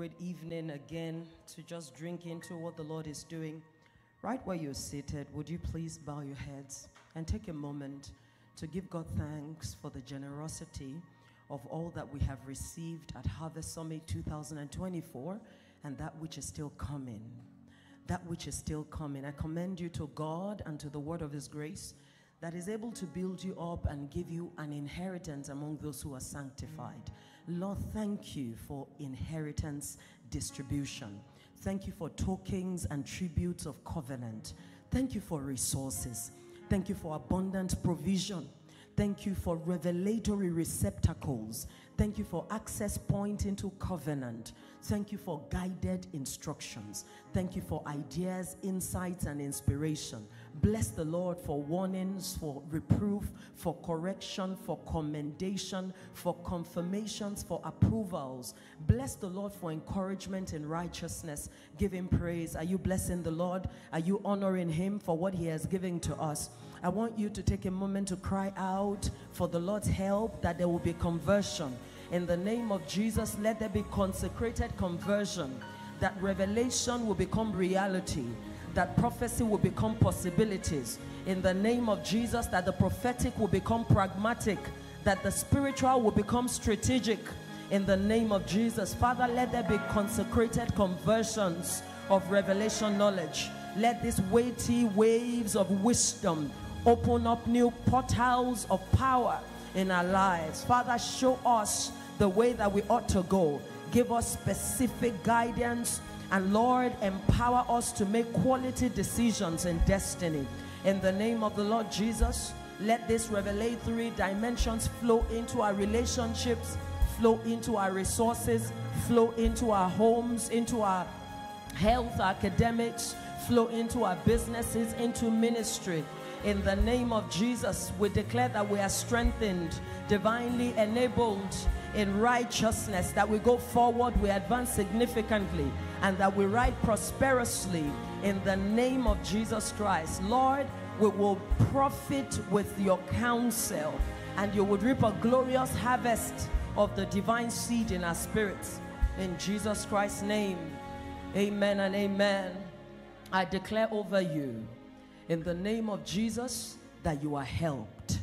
great evening again to just drink into what the Lord is doing. Right where you're seated, would you please bow your heads and take a moment to give God thanks for the generosity of all that we have received at Harvest Summit 2024 and that which is still coming. That which is still coming. I commend you to God and to the word of His grace that is able to build you up and give you an inheritance among those who are sanctified. Lord, thank you for inheritance distribution. Thank you for tokens and tributes of covenant. Thank you for resources. Thank you for abundant provision. Thank you for revelatory receptacles. Thank you for access point into covenant. Thank you for guided instructions. Thank you for ideas, insights, and inspiration. Bless the Lord for warnings, for reproof, for correction, for commendation, for confirmations, for approvals. Bless the Lord for encouragement in righteousness. Give him praise. Are you blessing the Lord? Are you honoring him for what he has given to us? I want you to take a moment to cry out for the Lord's help that there will be conversion. In the name of Jesus, let there be consecrated conversion, that revelation will become reality that prophecy will become possibilities. In the name of Jesus, that the prophetic will become pragmatic, that the spiritual will become strategic. In the name of Jesus, Father, let there be consecrated conversions of revelation knowledge. Let these weighty waves of wisdom open up new portals of power in our lives. Father, show us the way that we ought to go. Give us specific guidance and Lord, empower us to make quality decisions in destiny. In the name of the Lord Jesus, let these revelatory dimensions flow into our relationships, flow into our resources, flow into our homes, into our health, academics, flow into our businesses, into ministry. In the name of Jesus, we declare that we are strengthened, divinely enabled in righteousness, that we go forward, we advance significantly, and that we ride prosperously in the name of Jesus Christ. Lord, we will profit with your counsel, and you would reap a glorious harvest of the divine seed in our spirits. In Jesus Christ's name, amen and amen. I declare over you, in the name of Jesus, that you are helped.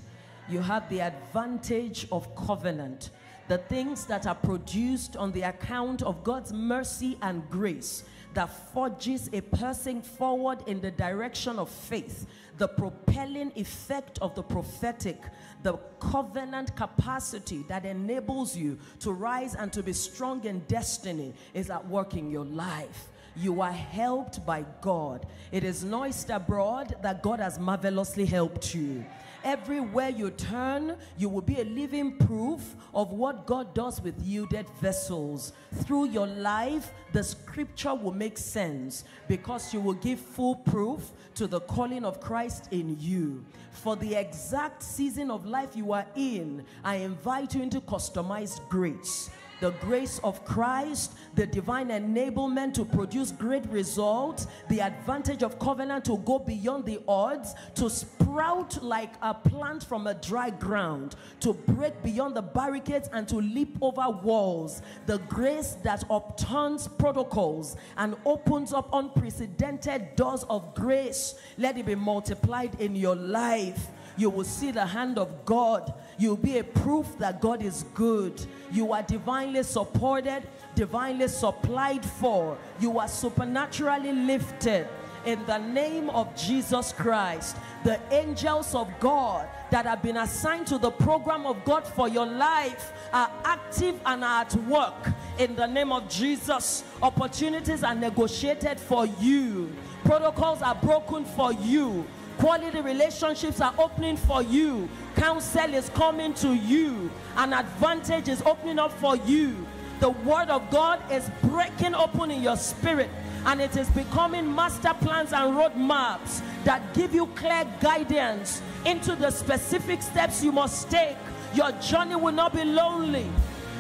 You have the advantage of covenant the things that are produced on the account of God's mercy and grace that forges a person forward in the direction of faith, the propelling effect of the prophetic, the covenant capacity that enables you to rise and to be strong in destiny is at work in your life. You are helped by God. It is noised abroad that God has marvelously helped you. Everywhere you turn, you will be a living proof of what God does with yielded vessels. Through your life, the scripture will make sense because you will give full proof to the calling of Christ in you. For the exact season of life you are in, I invite you into customized grace the grace of Christ, the divine enablement to produce great results, the advantage of covenant to go beyond the odds, to sprout like a plant from a dry ground, to break beyond the barricades and to leap over walls, the grace that upturns protocols and opens up unprecedented doors of grace. Let it be multiplied in your life. You will see the hand of God You'll be a proof that God is good. You are divinely supported, divinely supplied for. You are supernaturally lifted in the name of Jesus Christ. The angels of God that have been assigned to the program of God for your life are active and are at work in the name of Jesus. Opportunities are negotiated for you, protocols are broken for you. Quality relationships are opening for you. Counsel is coming to you. An advantage is opening up for you. The word of God is breaking open in your spirit and it is becoming master plans and roadmaps that give you clear guidance into the specific steps you must take. Your journey will not be lonely.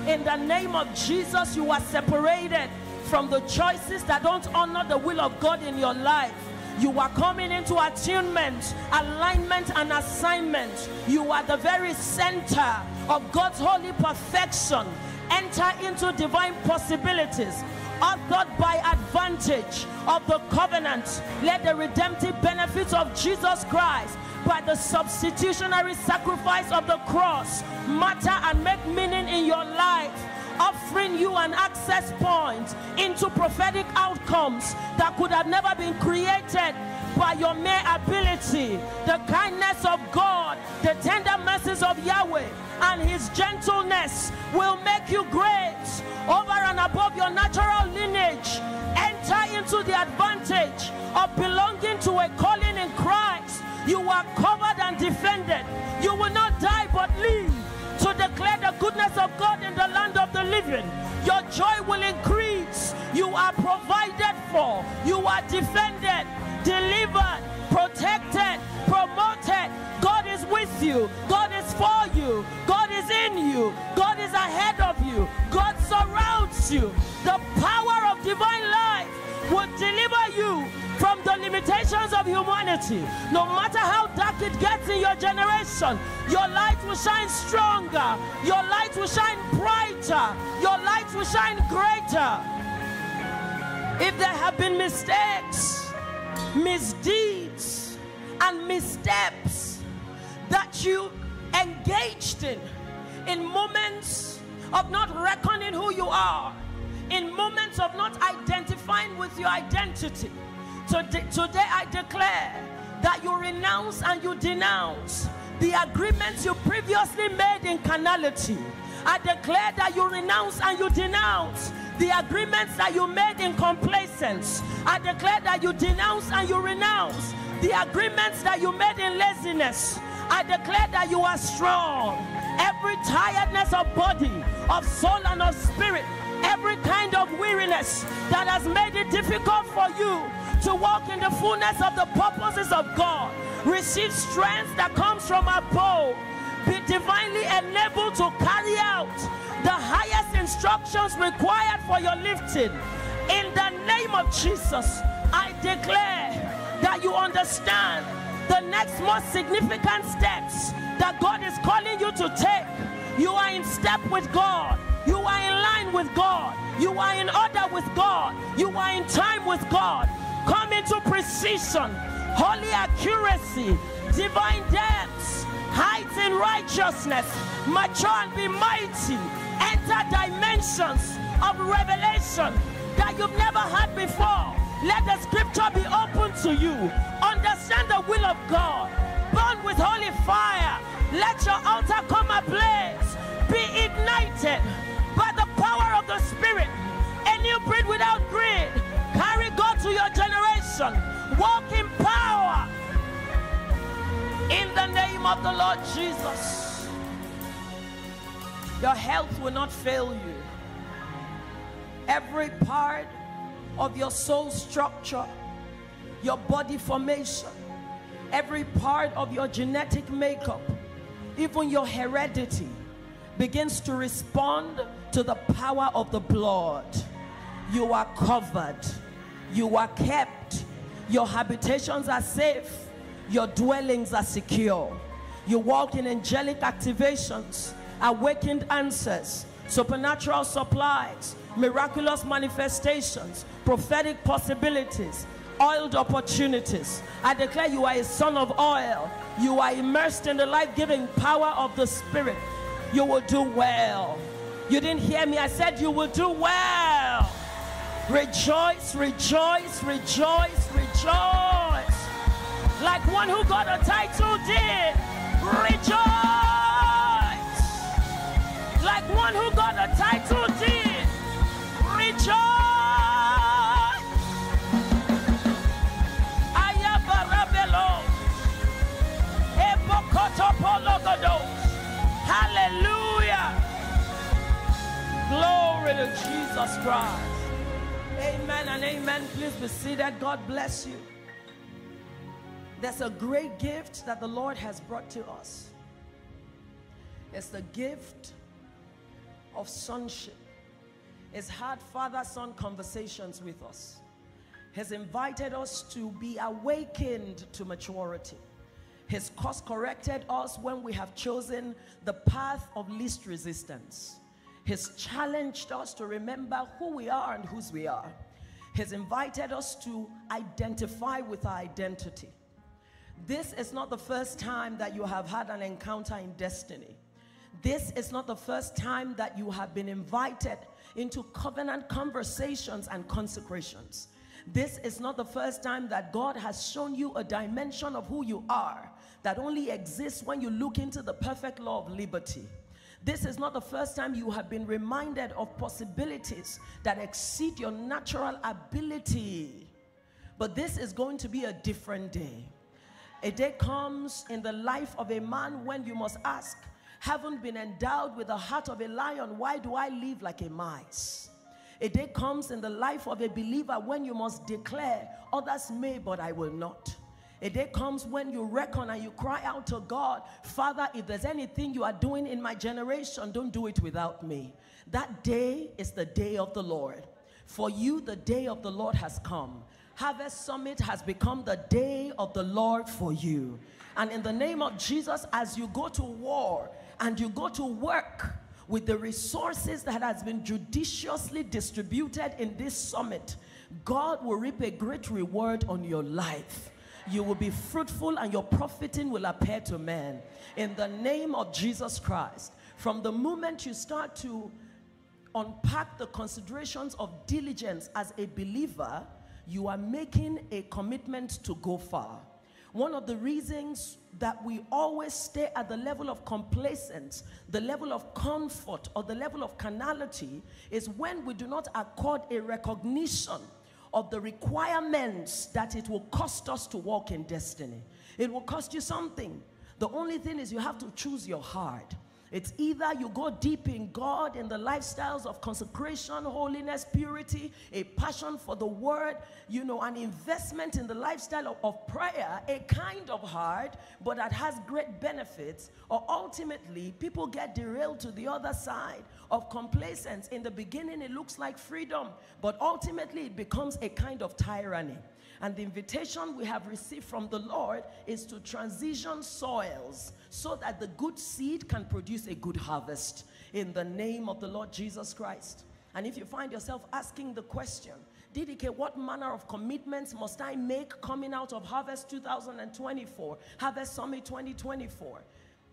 In the name of Jesus, you are separated from the choices that don't honor the will of God in your life. You are coming into attunement, alignment, and assignment. You are the very center of God's holy perfection. Enter into divine possibilities. authored by advantage of the covenant. Let the redemptive benefits of Jesus Christ by the substitutionary sacrifice of the cross matter and make meaning in your life offering you an access point into prophetic outcomes that could have never been created by your mere ability. The kindness of God, the tender mercies of Yahweh, and his gentleness will make you great over and above your natural lineage. Enter into the advantage of belonging to a calling in Christ. You are covered and defended. You will not die but live declare the goodness of God in the land of the living. Your joy will increase. You are provided for. You are defended, delivered, protected, promoted. God is with you. God is for you. God is in you. God is ahead of you. God surrounds you. The power of divine life will deliver you the limitations of humanity. No matter how dark it gets in your generation, your light will shine stronger, your light will shine brighter, your light will shine greater. If there have been mistakes, misdeeds, and missteps that you engaged in, in moments of not reckoning who you are, in moments of not identifying with your identity, Today, I declare that you renounce and you denounce the agreements you previously made in carnality. I declare that you renounce and you denounce the agreements that you made in complacence. I declare that you denounce and you renounce the agreements that you made in laziness. I declare that you are strong. Every tiredness of body, of soul, and of spirit, every kind of weariness that has made it difficult for you to walk in the fullness of the purposes of God. Receive strength that comes from above. Be divinely enabled to carry out the highest instructions required for your lifting. In the name of Jesus, I declare that you understand the next most significant steps that God is calling you to take. You are in step with God. You are in line with God. You are in order with God. You are in time with God come into precision, holy accuracy, divine depths, heights in righteousness, mature and be mighty, enter dimensions of revelation that you've never had before. Let the scripture be open to you. Understand the will of God. Burn with holy fire. Let your altar come ablaze. Be ignited the Spirit. A new breed without greed Carry God to your generation. Walk in power. In the name of the Lord Jesus. Your health will not fail you. Every part of your soul structure, your body formation, every part of your genetic makeup, even your heredity, begins to respond to the power of the blood. You are covered you are kept. Your habitations are safe. Your dwellings are secure. You walk in angelic activations, awakened answers, supernatural supplies, miraculous manifestations, prophetic possibilities, oiled opportunities. I declare you are a son of oil. You are immersed in the life giving power of the Spirit. You will do well. You didn't hear me. I said you will do well. Rejoice, rejoice, rejoice, rejoice. Like one who got a title did. Rejoice. Like one who got a title did. Rejoice. Glory to Jesus Christ. Amen and amen. Please be seated. God bless you. There's a great gift that the Lord has brought to us. It's the gift of sonship. It's had father-son conversations with us. Has invited us to be awakened to maturity. Has course corrected us when we have chosen the path of least resistance He's challenged us to remember who we are and whose we are. He's invited us to identify with our identity. This is not the first time that you have had an encounter in destiny. This is not the first time that you have been invited into covenant conversations and consecrations. This is not the first time that God has shown you a dimension of who you are that only exists when you look into the perfect law of liberty. This is not the first time you have been reminded of possibilities that exceed your natural ability. But this is going to be a different day. A day comes in the life of a man when you must ask, haven't been endowed with the heart of a lion, why do I live like a mice? A day comes in the life of a believer when you must declare, others may, but I will not. A day comes when you reckon and you cry out to God, Father, if there's anything you are doing in my generation, don't do it without me. That day is the day of the Lord. For you, the day of the Lord has come. Harvest Summit has become the day of the Lord for you. And in the name of Jesus, as you go to war and you go to work with the resources that has been judiciously distributed in this summit, God will reap a great reward on your life you will be fruitful and your profiting will appear to men. In the name of Jesus Christ, from the moment you start to unpack the considerations of diligence as a believer, you are making a commitment to go far. One of the reasons that we always stay at the level of complacence, the level of comfort, or the level of carnality is when we do not accord a recognition of the requirements that it will cost us to walk in destiny. It will cost you something. The only thing is you have to choose your heart. It's either you go deep in God in the lifestyles of consecration, holiness, purity, a passion for the word, you know, an investment in the lifestyle of, of, prayer, a kind of heart, but that has great benefits, or ultimately people get derailed to the other side of complacence. In the beginning, it looks like freedom, but ultimately it becomes a kind of tyranny. And the invitation we have received from the Lord is to transition soils so that the good seed can produce a good harvest in the name of the Lord Jesus Christ. And if you find yourself asking the question, DDK, what manner of commitments must I make coming out of Harvest 2024, Harvest Summit 2024?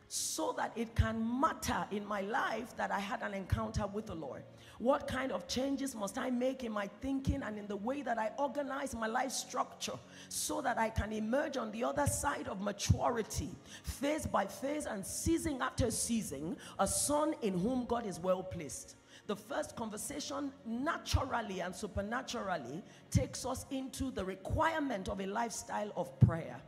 So that it can matter in my life that I had an encounter with the Lord. What kind of changes must I make in my thinking and in the way that I organize my life structure so that I can emerge on the other side of maturity, phase by phase and season after season, a son in whom God is well placed? The first conversation naturally and supernaturally takes us into the requirement of a lifestyle of prayer.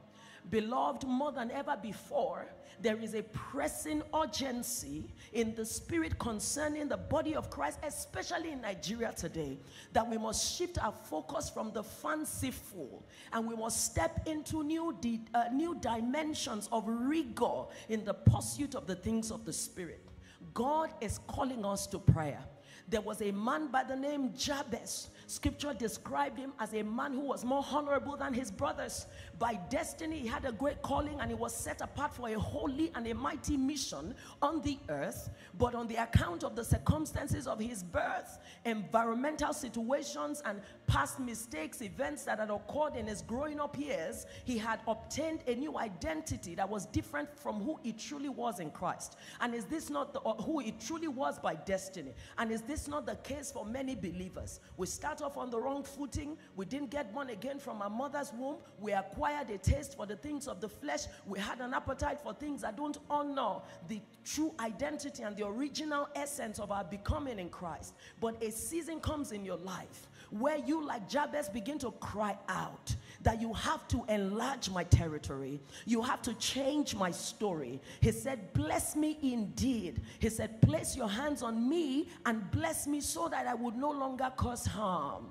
Beloved, more than ever before, there is a pressing urgency in the spirit concerning the body of Christ, especially in Nigeria today, that we must shift our focus from the fanciful and we must step into new, uh, new dimensions of rigor in the pursuit of the things of the spirit. God is calling us to prayer. There was a man by the name Jabez Scripture described him as a man who was more honorable than his brothers. By destiny, he had a great calling and he was set apart for a holy and a mighty mission on the earth. But on the account of the circumstances of his birth, environmental situations, and past mistakes, events that had occurred in his growing up years, he had obtained a new identity that was different from who he truly was in Christ. And is this not the, who he truly was by destiny? And is this not the case for many believers? We start start off on the wrong footing. We didn't get born again from our mother's womb. We acquired a taste for the things of the flesh. We had an appetite for things that don't honor the true identity and the original essence of our becoming in Christ. But a season comes in your life where you, like Jabez, begin to cry out that you have to enlarge my territory. You have to change my story. He said, Bless me indeed. He said, Place your hands on me and bless me so that I would no longer cause harm.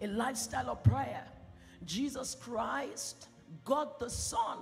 A lifestyle of prayer. Jesus Christ, God the Son,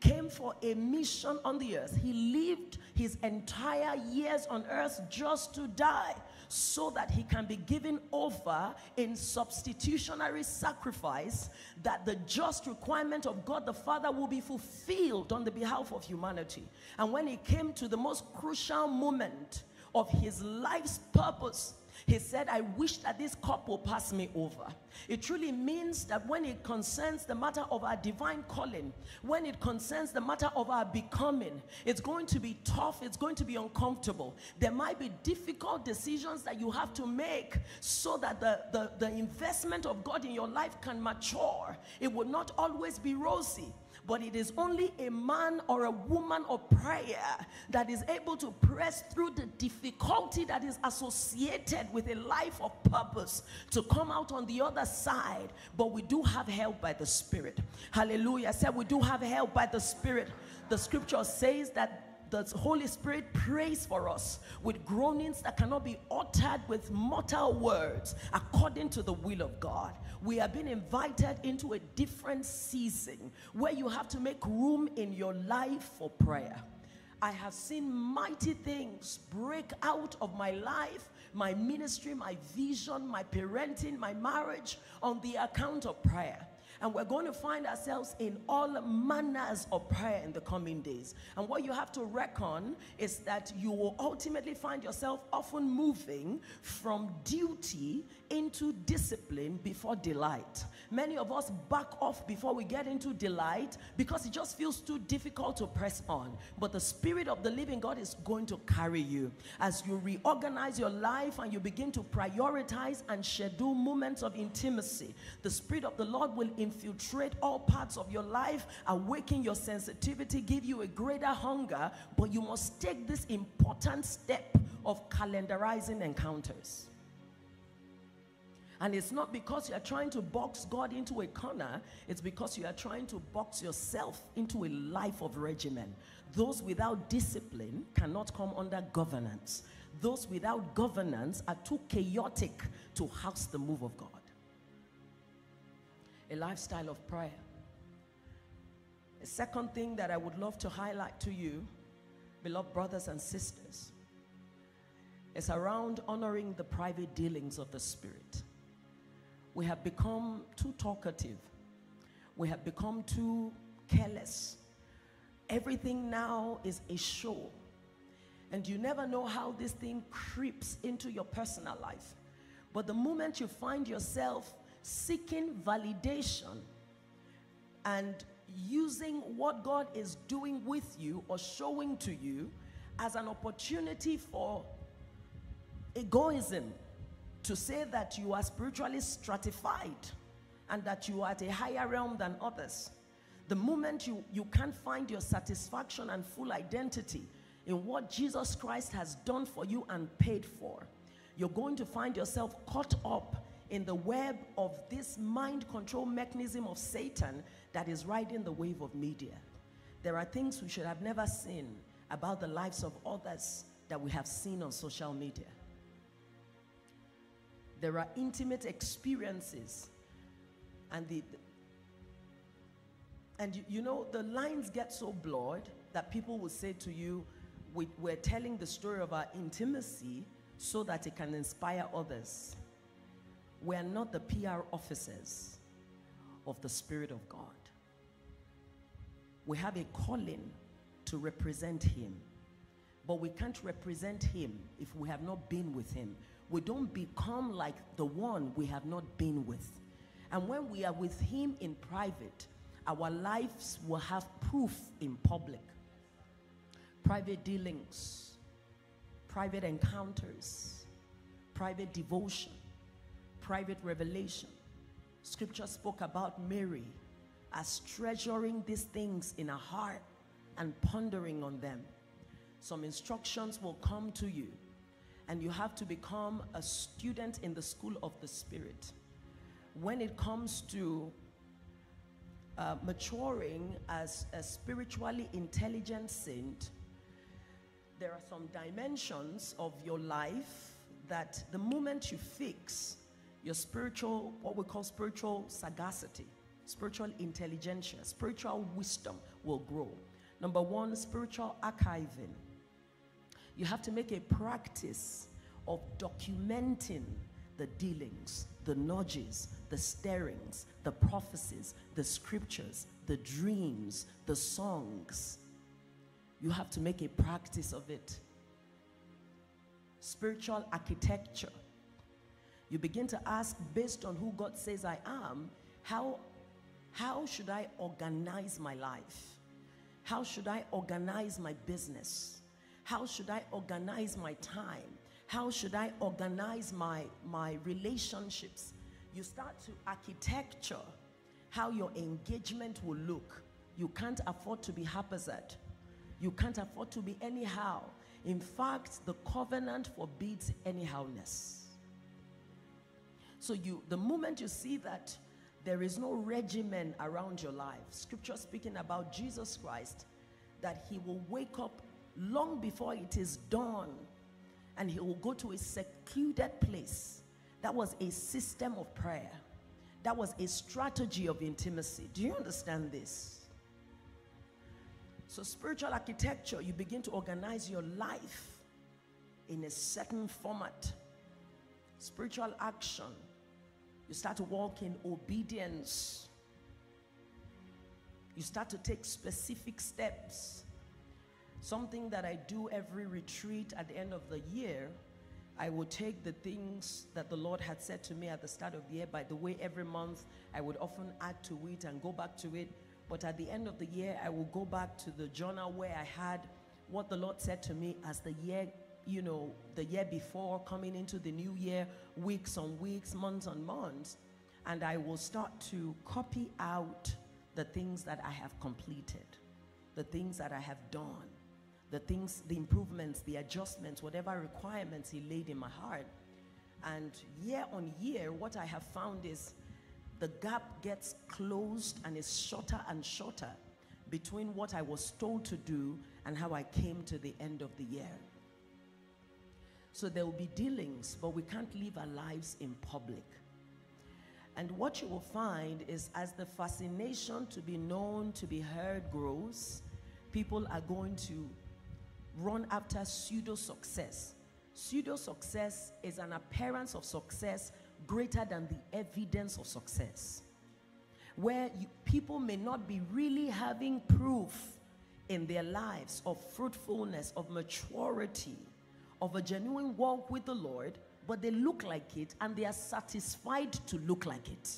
came for a mission on the earth. He lived his entire years on earth just to die so that he can be given over in substitutionary sacrifice that the just requirement of God the Father will be fulfilled on the behalf of humanity. And when he came to the most crucial moment of his life's purpose he said, I wish that this cup will pass me over. It truly means that when it concerns the matter of our divine calling, when it concerns the matter of our becoming, it's going to be tough, it's going to be uncomfortable. There might be difficult decisions that you have to make so that the, the, the investment of God in your life can mature. It will not always be rosy. But it is only a man or a woman of prayer that is able to press through the difficulty that is associated with a life of purpose to come out on the other side. But we do have help by the Spirit. Hallelujah. I said we do have help by the Spirit. The scripture says that the Holy Spirit prays for us with groanings that cannot be uttered with mortal words according to the will of God. We have been invited into a different season where you have to make room in your life for prayer. I have seen mighty things break out of my life, my ministry, my vision, my parenting, my marriage on the account of prayer. And we're going to find ourselves in all manners of prayer in the coming days. And what you have to reckon is that you will ultimately find yourself often moving from duty into discipline before delight. Many of us back off before we get into delight because it just feels too difficult to press on. But the Spirit of the living God is going to carry you as you reorganize your life and you begin to prioritize and schedule moments of intimacy. The Spirit of the Lord will infiltrate all parts of your life, awaken your sensitivity, give you a greater hunger. But you must take this important step of calendarizing encounters. And it's not because you are trying to box God into a corner, it's because you are trying to box yourself into a life of regimen. Those without discipline cannot come under governance. Those without governance are too chaotic to house the move of God. A lifestyle of prayer. A second thing that I would love to highlight to you, beloved brothers and sisters, is around honoring the private dealings of the Spirit. We have become too talkative. We have become too careless. Everything now is a show. And you never know how this thing creeps into your personal life. But the moment you find yourself seeking validation and using what God is doing with you or showing to you as an opportunity for egoism, to say that you are spiritually stratified and that you are at a higher realm than others. The moment you, you can't find your satisfaction and full identity in what Jesus Christ has done for you and paid for, you're going to find yourself caught up in the web of this mind control mechanism of Satan that is riding the wave of media. There are things we should have never seen about the lives of others that we have seen on social media. There are intimate experiences. And the, and you, you know, the lines get so blurred that people will say to you, we, we're telling the story of our intimacy so that it can inspire others. We are not the PR officers of the Spirit of God. We have a calling to represent Him, but we can't represent Him if we have not been with Him we don't become like the one we have not been with. And when we are with Him in private, our lives will have proof in public. Private dealings, private encounters, private devotion, private revelation. Scripture spoke about Mary as treasuring these things in her heart and pondering on them. Some instructions will come to you and you have to become a student in the school of the Spirit. When it comes to uh, maturing as a spiritually intelligent saint, there are some dimensions of your life that the moment you fix your spiritual, what we call spiritual sagacity, spiritual intelligentsia, spiritual wisdom will grow. Number one, spiritual archiving you have to make a practice of documenting the dealings, the nudges, the stirrings, the prophecies, the scriptures, the dreams, the songs. You have to make a practice of it. spiritual architecture. You begin to ask, based on who God says I am, how, how should I organize my life? How should I organize my business? How should I organize my time? How should I organize my, my relationships? You start to architecture how your engagement will look. You can't afford to be haphazard. You can't afford to be anyhow. In fact, the covenant forbids anyhowness. So you the moment you see that there is no regimen around your life, scripture speaking about Jesus Christ, that he will wake up long before it is dawn and he will go to a secluded place. That was a system of prayer. That was a strategy of intimacy. Do you understand this? So, spiritual architecture, you begin to organize your life in a certain format. Spiritual action, you start to walk in obedience. You start to take specific steps. Something that I do every retreat at the end of the year, I will take the things that the Lord had said to me at the start of the year. By the way, every month I would often add to it and go back to it but at the end of the year, I will go back to the journal where I had what the Lord said to me as the year, you know, the year before, coming into the new year, weeks on weeks, months on months. And I will start to copy out the things that I have completed, the things that I have done, the things, the improvements, the adjustments, whatever requirements He laid in my heart. And year on year, what I have found is the gap gets closed and is shorter and shorter between what I was told to do and how I came to the end of the year. So there will be dealings, but we can't live our lives in public. And what you will find is as the fascination to be known, to be heard grows, people are going to run after pseudo success. Pseudo success is an appearance of success greater than the evidence of success. Where you, people may not be really having proof in their lives of fruitfulness, of maturity, of a genuine walk with the Lord, but they look like it and they are satisfied to look like it.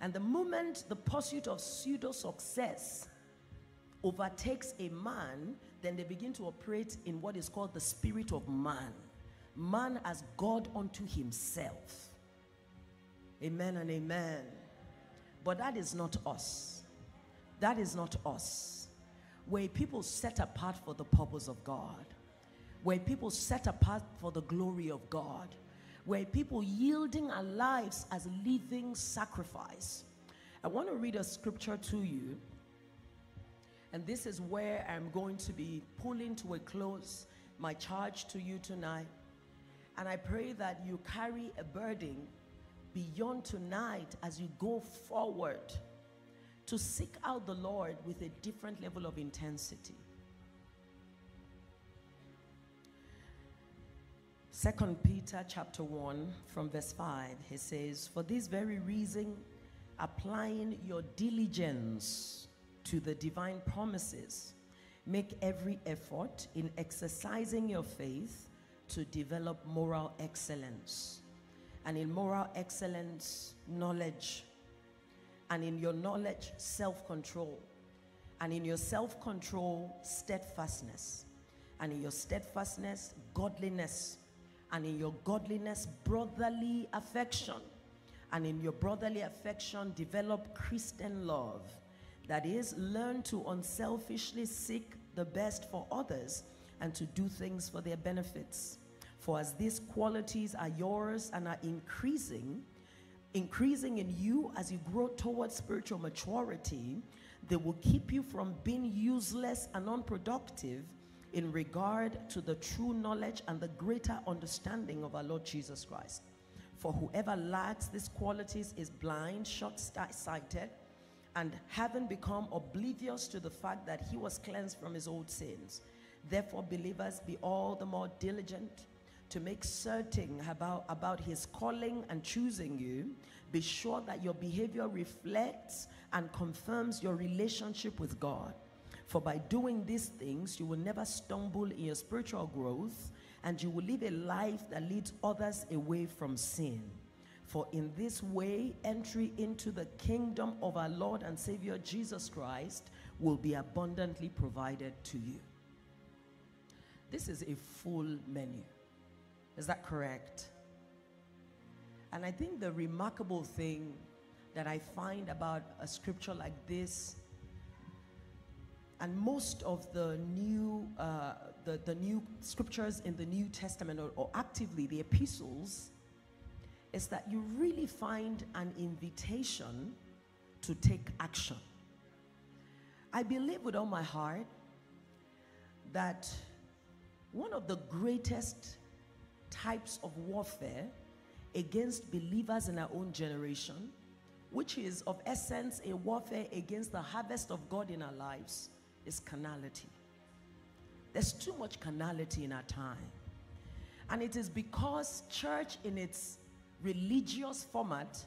And the moment the pursuit of pseudo success overtakes a man, then they begin to operate in what is called the spirit of man man as God unto himself. Amen and amen. But that is not us. That is not us. Where people set apart for the purpose of God, where people set apart for the glory of God, where people yielding our lives as living sacrifice. I want to read a scripture to you. And this is where I'm going to be pulling to a close my charge to you tonight. And I pray that you carry a burden beyond tonight as you go forward to seek out the Lord with a different level of intensity. Second Peter chapter 1 from verse 5 he says for this very reason applying your diligence to the divine promises make every effort in exercising your faith to develop moral excellence. And in moral excellence, knowledge. And in your knowledge, self control. And in your self control, steadfastness. And in your steadfastness, godliness. And in your godliness, brotherly affection. And in your brotherly affection, develop Christian love. That is, learn to unselfishly seek the best for others and to do things for their benefits. For as these qualities are yours and are increasing, increasing in you as you grow towards spiritual maturity, they will keep you from being useless and unproductive in regard to the true knowledge and the greater understanding of our Lord Jesus Christ. For whoever lacks these qualities is blind, short sighted, and having become oblivious to the fact that he was cleansed from his old sins. Therefore, believers, be all the more diligent to make certain about, about his calling and choosing you. Be sure that your behavior reflects and confirms your relationship with God. For by doing these things, you will never stumble in your spiritual growth, and you will live a life that leads others away from sin. For in this way, entry into the kingdom of our Lord and Savior Jesus Christ will be abundantly provided to you. This is a full menu. Is that correct? And I think the remarkable thing that I find about a scripture like this, and most of the new, uh, the, the new scriptures in the New Testament, or, or actively the epistles, is that you really find an invitation to take action. I believe with all my heart that one of the greatest types of warfare against believers in our own generation, which is of essence a warfare against the harvest of God in our lives, is carnality. There's too much carnality in our time. And it is because church in its religious format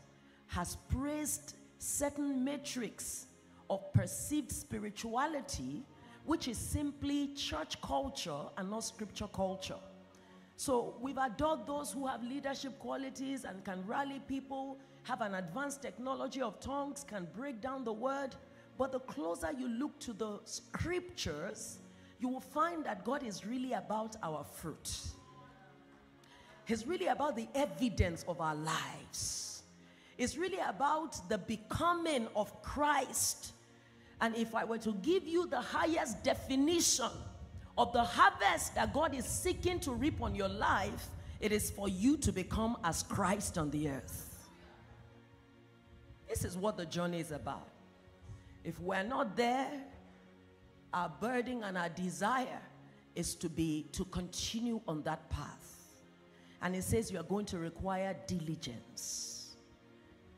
has praised certain metrics of perceived spirituality, which is simply church culture and not scripture culture. So we've adored those who have leadership qualities and can rally people, have an advanced technology of tongues, can break down the word. But the closer you look to the scriptures, you will find that God is really about our fruit. He's really about the evidence of our lives. It's really about the becoming of Christ. And if I were to give you the highest definition of the harvest that God is seeking to reap on your life, it is for you to become as Christ on the earth. This is what the journey is about. If we're not there, our burden and our desire is to be to continue on that path. And it says you are going to require diligence.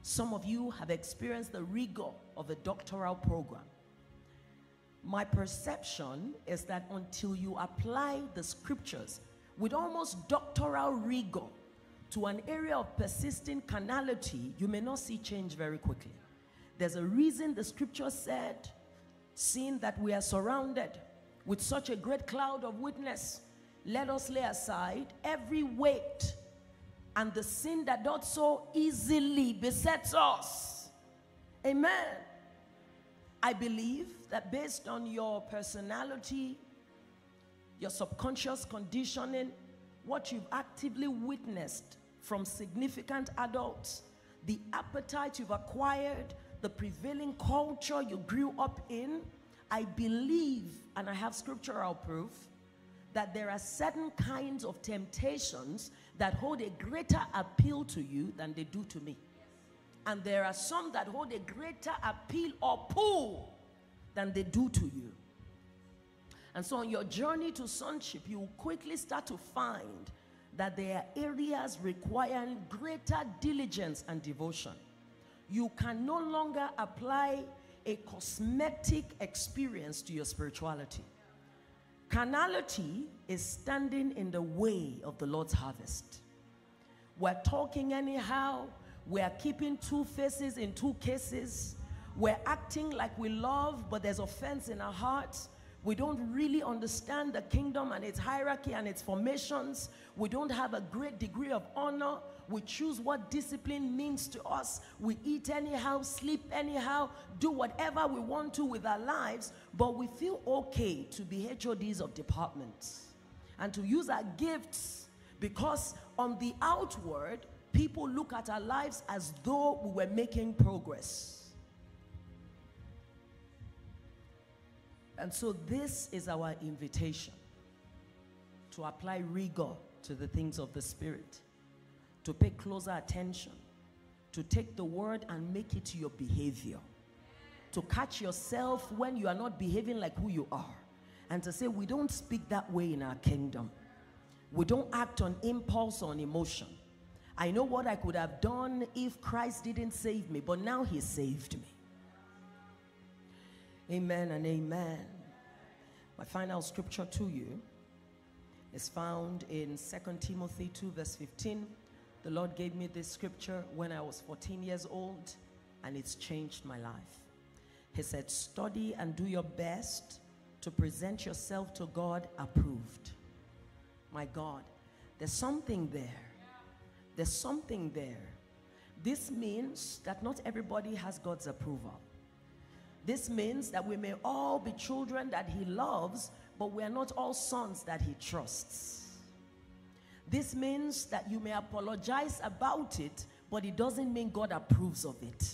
Some of you have experienced the rigor of a doctoral program. My perception is that until you apply the scriptures with almost doctoral rigor to an area of persistent carnality, you may not see change very quickly. There's a reason the scripture said, seeing that we are surrounded with such a great cloud of witness, let us lay aside every weight and the sin that doth so easily besets us. Amen. I believe that based on your personality, your subconscious conditioning, what you've actively witnessed from significant adults, the appetite you've acquired, the prevailing culture you grew up in, I believe, and I have scriptural proof, that there are certain kinds of temptations that hold a greater appeal to you than they do to me. And there are some that hold a greater appeal or pull than they do to you. And so, on your journey to sonship, you quickly start to find that there are areas requiring greater diligence and devotion. You can no longer apply a cosmetic experience to your spirituality. Carnality is standing in the way of the Lord's harvest. We're talking anyhow. We're keeping two faces in two cases. We're acting like we love, but there's offense in our hearts. We don't really understand the kingdom and its hierarchy and its formations. We don't have a great degree of honor. We choose what discipline means to us. We eat anyhow, sleep anyhow, do whatever we want to with our lives, but we feel okay to be HODs of departments and to use our gifts because on the outward, people look at our lives as though we were making progress. And so, this is our invitation to apply rigor to the things of the Spirit to pay closer attention, to take the word and make it your behavior, to catch yourself when you are not behaving like who you are, and to say, We don't speak that way in our kingdom. We don't act on impulse or on emotion. I know what I could have done if Christ didn't save me, but now He saved me. Amen and amen. My final scripture to you is found in 2 Timothy 2, verse 15. The Lord gave me this scripture when I was 14 years old, and it's changed my life. He said, Study and do your best to present yourself to God approved. My God, there's something there. There's something there. This means that not everybody has God's approval. This means that we may all be children that He loves, but we are not all sons that He trusts. This means that you may apologize about it, but it doesn't mean God approves of it.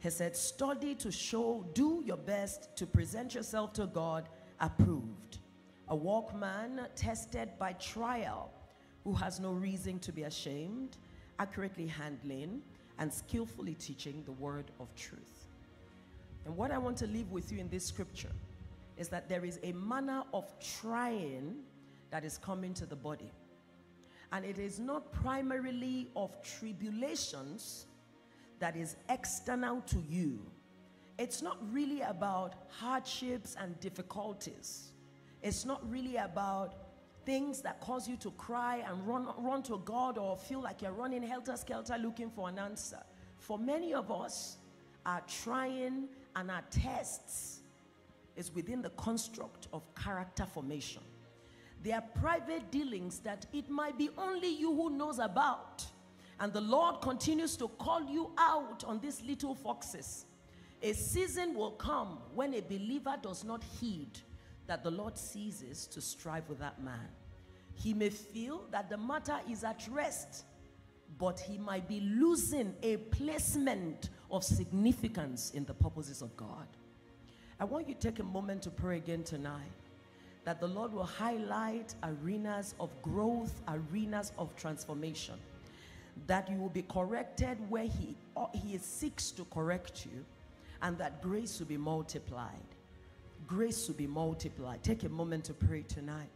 He said, Study to show, do your best to present yourself to God approved. A walkman tested by trial who has no reason to be ashamed, accurately handling and skillfully teaching the word of truth. And what I want to leave with you in this scripture is that there is a manner of trying that is coming to the body. And it is not primarily of tribulations that is external to you. It's not really about hardships and difficulties. It's not really about things that cause you to cry and run, run to God or feel like you're running helter skelter looking for an answer. For many of us, our trying and our tests is within the construct of character formation. There are private dealings that it might be only you who knows about. And the Lord continues to call you out on these little foxes. A season will come when a believer does not heed that the Lord ceases to strive with that man. He may feel that the matter is at rest, but he might be losing a placement of significance in the purposes of God. I want you to take a moment to pray again tonight that the Lord will highlight arenas of growth, arenas of transformation. That you will be corrected where he, he seeks to correct you, and that grace will be multiplied. Grace will be multiplied. Take a moment to pray tonight.